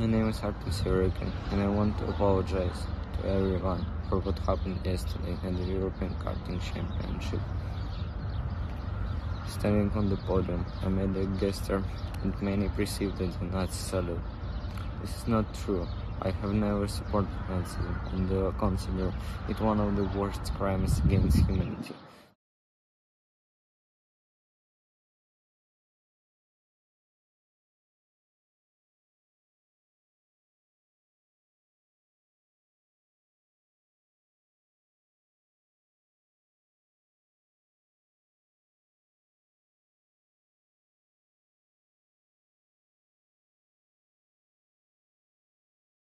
My name is Artem Severiukhin, and I want to apologize to everyone for what happened yesterday at the European Karting Championship. Standing on the podium, I made a gesture, and many perceived it as a Nazi salute. This is not true. I have never supported Nazism and uh, consider it one of the worst crimes against humanity.